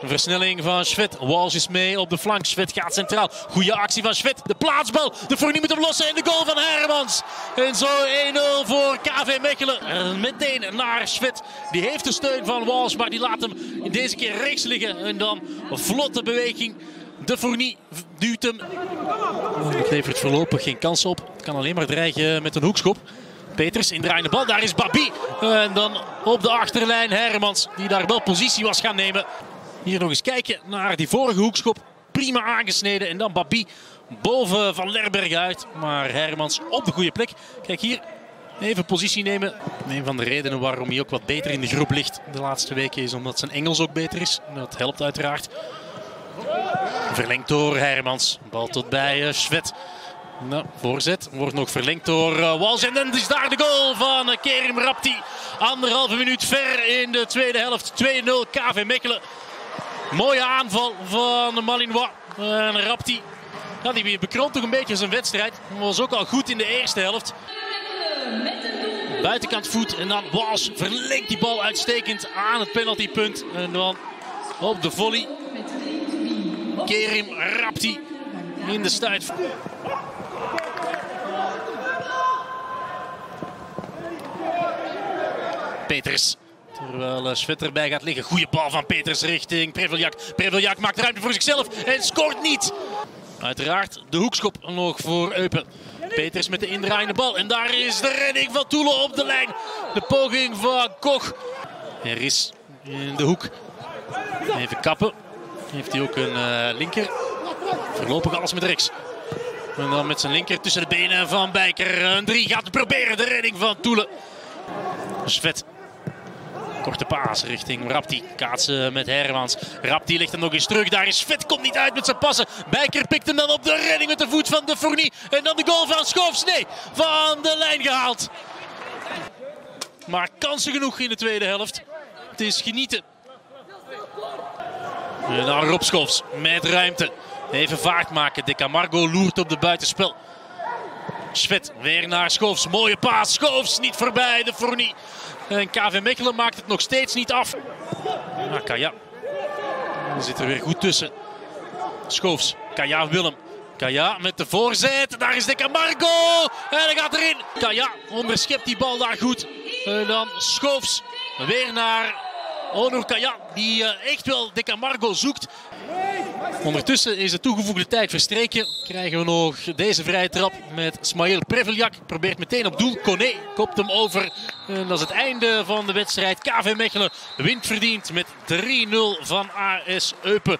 Een versnelling van Schwed. Walsh is mee op de flank. Schwed gaat centraal. Goede actie van Schwed. De plaatsbal. De Fournier moet hem lossen. En de goal van Hermans. En zo 1-0 voor KV Mechelen. En meteen naar Schwed. Die heeft de steun van Walsh. Maar die laat hem deze keer rechts liggen. En dan vlotte beweging. De Fournier duwt hem. Het levert voorlopig geen kans op. Het kan alleen maar dreigen met een hoekschop. Peters indraaiende bal. Daar is Babi. En dan op de achterlijn Hermans. Die daar wel positie was gaan nemen. Hier nog eens kijken naar die vorige hoekschop. Prima aangesneden. En dan Babi boven Van Lerberg uit. Maar Hermans op de goede plek. Kijk hier. Even positie nemen. Een van de redenen waarom hij ook wat beter in de groep ligt de laatste weken is omdat zijn Engels ook beter is. Dat helpt uiteraard. Verlengd door Hermans. Bal tot bij uh, Schwed. Nou, voorzet wordt nog verlengd door uh, Wals. En dan is daar de goal van uh, Kerim Rapti. Anderhalve minuut ver in de tweede helft. 2-0 KV Mechelen. Mooie aanval van Malinois. En Rapti. Ja, die bekroont toch een beetje zijn wedstrijd. Was ook al goed in de eerste helft. Buitenkant voet en dan Wals verlengt die bal uitstekend aan het penaltypunt. En dan op de volley. Kerim Rapti in de stuit. Peters. Terwijl Schwet erbij gaat liggen. Goede bal van Peters richting Preveljak. Preveljak maakt ruimte voor zichzelf en scoort niet. Uiteraard de hoekschop nog voor Eupen. Peters met de indraaiende bal. En daar is de redding van Toelen op de lijn. De poging van Koch. Er is in de hoek. Even kappen. Heeft hij ook een uh, linker. Voorlopig alles met rechts. En dan met zijn linker tussen de benen van Bijker. Een drie gaat proberen de redding van Toelen. Svet. Korte paas richting Rapti. Kaatsen met Hermans. Rapti ligt hem nog eens terug. Daar is Vet. Komt niet uit met zijn passen. Bijker pikt hem dan op de redding met de voet van de Fournie. En dan de goal van Schoofs. Nee, van de lijn gehaald. Maar kansen genoeg in de tweede helft. Het is genieten. En dan Rob Schoofs met ruimte. Even vaart maken. De Camargo loert op de buitenspel. Schwed weer naar Schoofs. Mooie paas. Schoofs niet voorbij. De Fournie. En KV Mechelen maakt het nog steeds niet af. Nou, Kaya. Zit er weer goed tussen. Schoofs. Kaya Willem. Kaya met de voorzet. Daar is de Camargo. En hij gaat erin. Kaya onderschept die bal daar goed. En dan Schoofs. Weer naar Onur Kaya. Die echt wel de Camargo zoekt. Ondertussen is de toegevoegde tijd verstreken. Krijgen we nog deze vrije trap met Smail Preveljak. Probeert meteen op doel. Kone kopt hem over. En dat is het einde van de wedstrijd. KV Mechelen wint verdiend met 3-0 van AS Eupen.